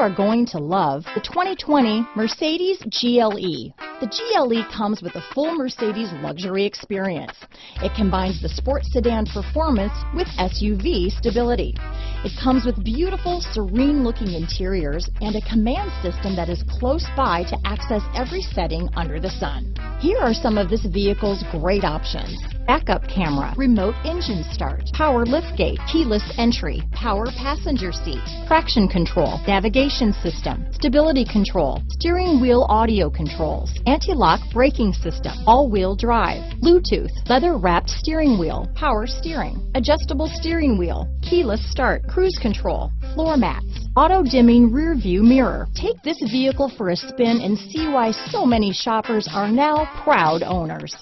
are going to love the 2020 Mercedes GLE. The GLE comes with a full Mercedes luxury experience. It combines the sports sedan performance with SUV stability. It comes with beautiful, serene looking interiors and a command system that is close by to access every setting under the sun. Here are some of this vehicle's great options backup camera, remote engine start, power liftgate, keyless entry, power passenger seat, traction control, navigation system, stability control, steering wheel audio controls, anti-lock braking system, all-wheel drive, Bluetooth, leather wrapped steering wheel, power steering, adjustable steering wheel, keyless start, cruise control, floor mats, auto dimming rear view mirror. Take this vehicle for a spin and see why so many shoppers are now proud owners.